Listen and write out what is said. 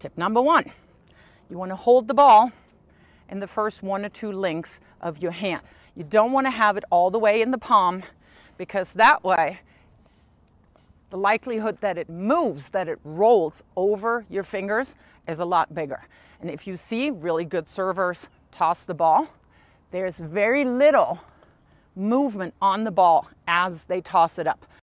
Tip number one, you want to hold the ball in the first one or two links of your hand. You don't want to have it all the way in the palm because that way the likelihood that it moves, that it rolls over your fingers is a lot bigger. And if you see really good servers toss the ball, there's very little movement on the ball as they toss it up.